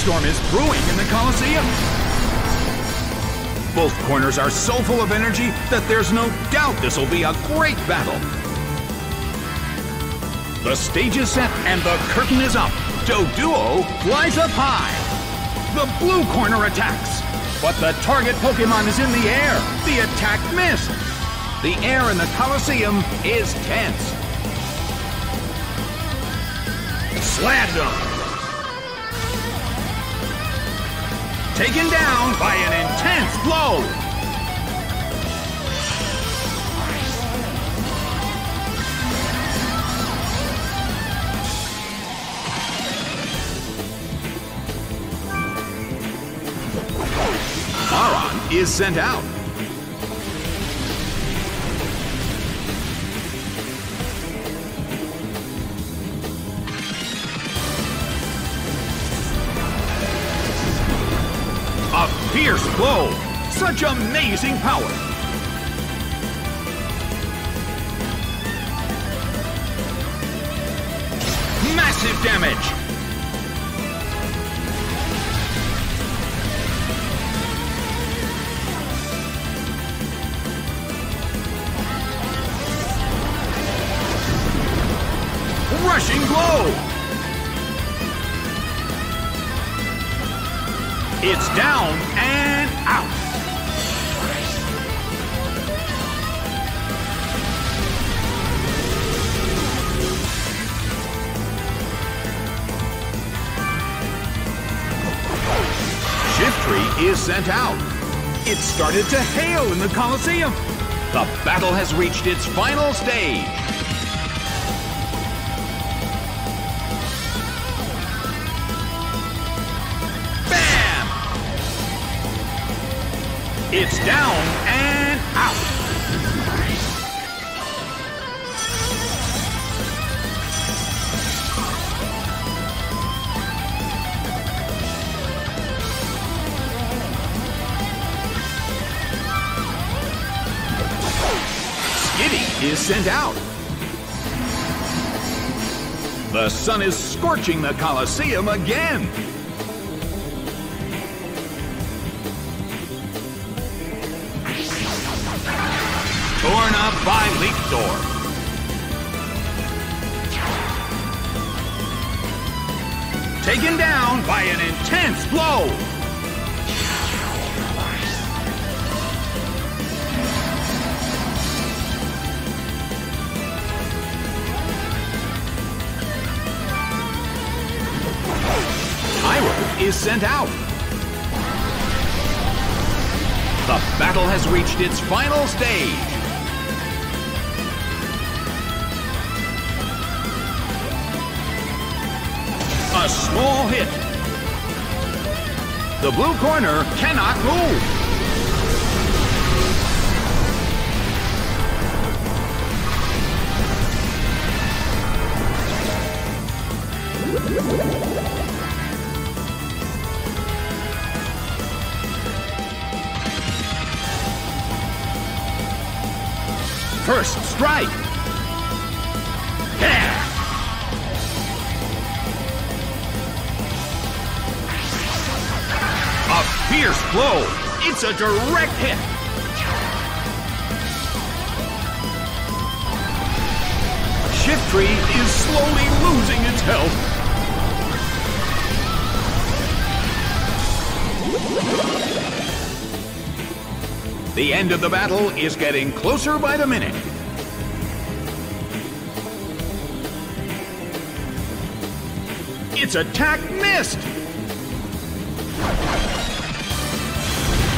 A sandstorm is brewing in the Colosseum. Both corners are so full of energy that there's no doubt this will be a great battle. The stage is set and the curtain is up. Doduo flies up high. The blue corner attacks, but the target Pokemon is in the air. The attack missed. The air in the Colosseum is tense. Slammed him. Taken down by an intense blow. Aron is sent out. Fierce blow. Such amazing power. Massive damage. Rushing blow. It's down sent out. It started to hail in the Colosseum. The battle has reached its final stage. Bam! It's down and out. Is sent out. The sun is scorching the Colosseum again. Torn up by Leaf Door. Taken down by an intense blow. Is sent out. The battle has reached its final stage. A small hit. The blue corner cannot move. First strike. Yeah. A fierce blow. It's a direct hit. Shiftry is slowly losing its health. The end of the battle is getting closer by the minute. Its attack missed.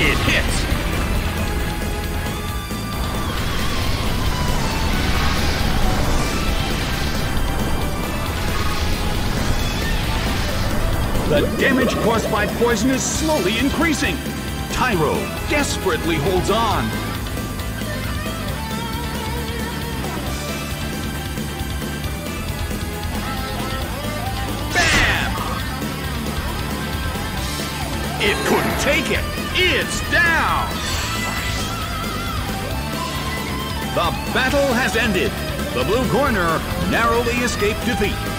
It hits. The damage caused by poison is slowly increasing. Tyrogue desperately holds on. Bam! It couldn't take it. It's down. The battle has ended. The blue corner narrowly escaped defeat.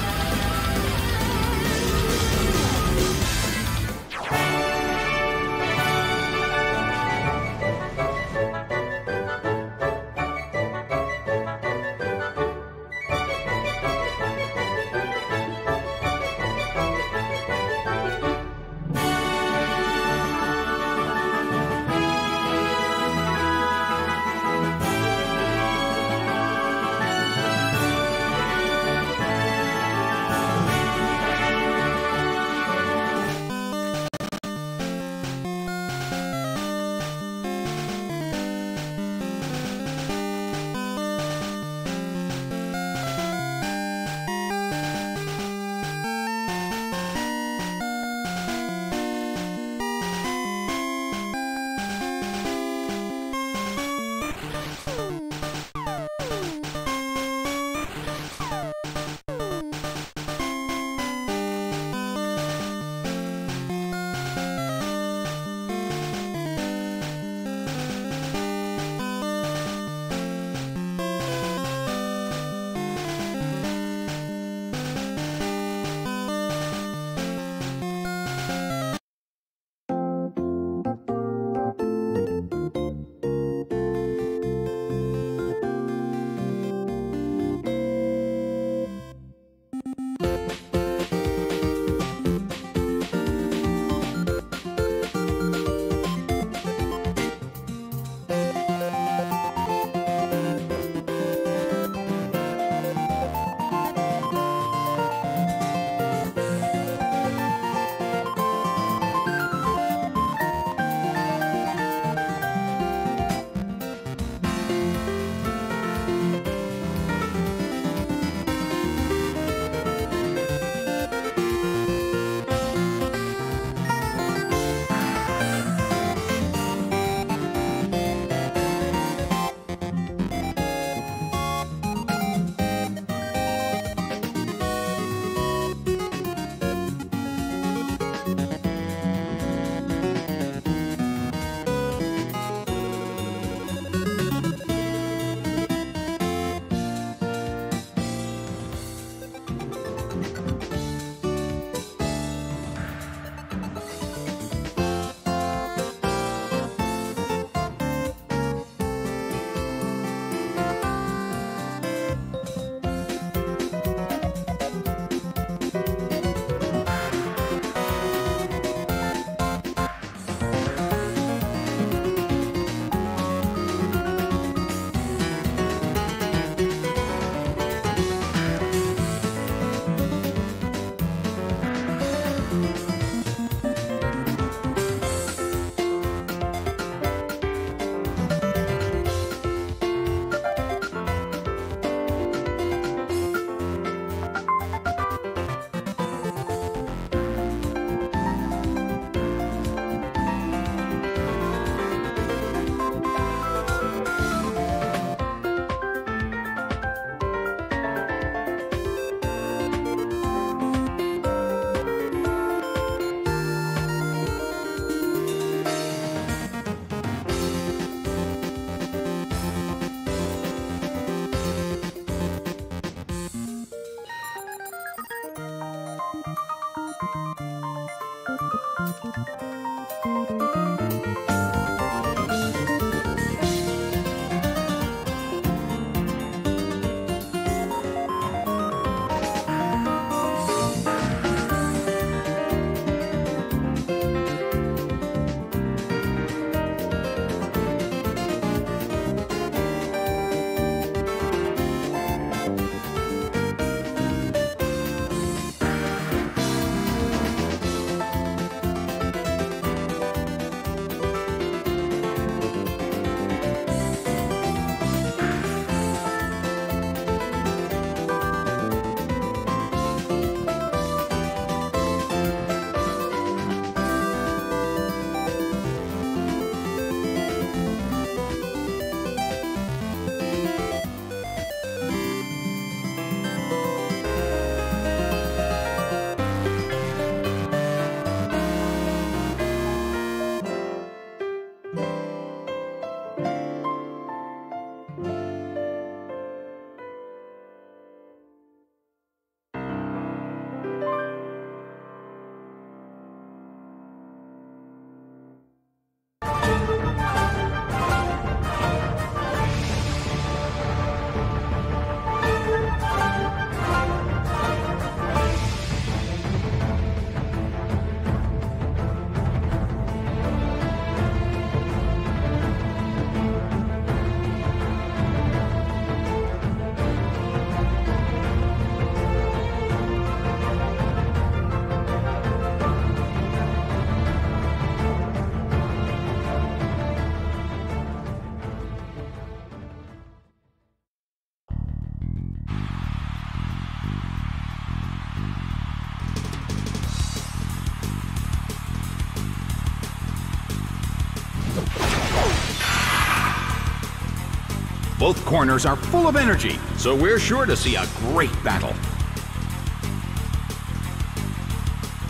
Both corners are full of energy, so we're sure to see a great battle.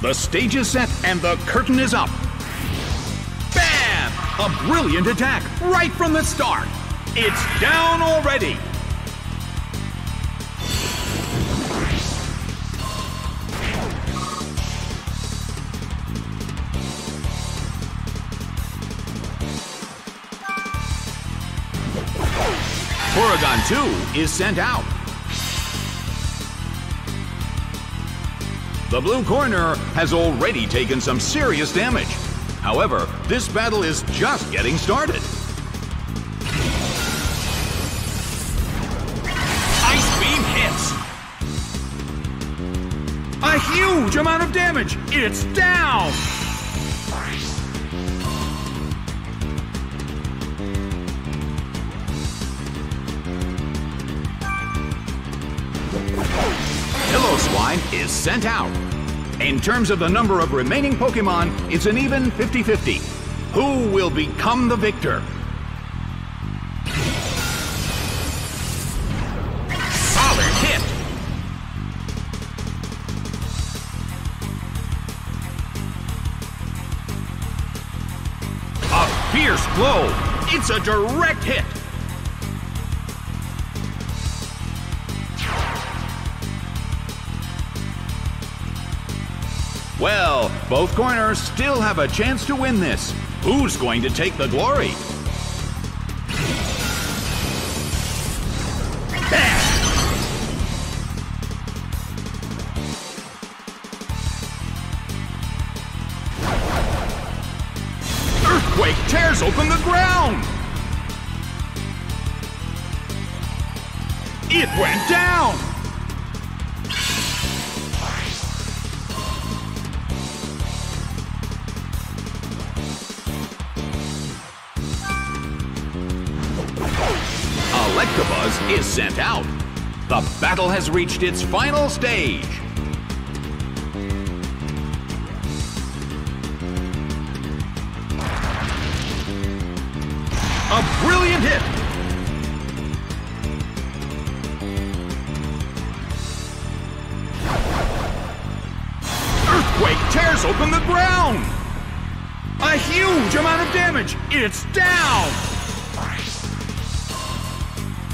The stage is set and the curtain is up. Bam! A brilliant attack right from the start. It's down already. Porygon 2 is sent out. The blue corner has already taken some serious damage. However, this battle is just getting started. Ice Beam hits. A huge amount of damage. It's down. Piloswine is sent out. In terms of the number of remaining Pokemon, it's an even 50-50. Who will become the victor? Solid hit! A fierce blow! It's a direct hit! Well, both corners still have a chance to win this. Who's going to take the glory? Earthquake tears open the ground! It went down! Electabuzz is sent out. The battle has reached its final stage. A brilliant hit. Earthquake tears open the ground. A huge amount of damage. It's down.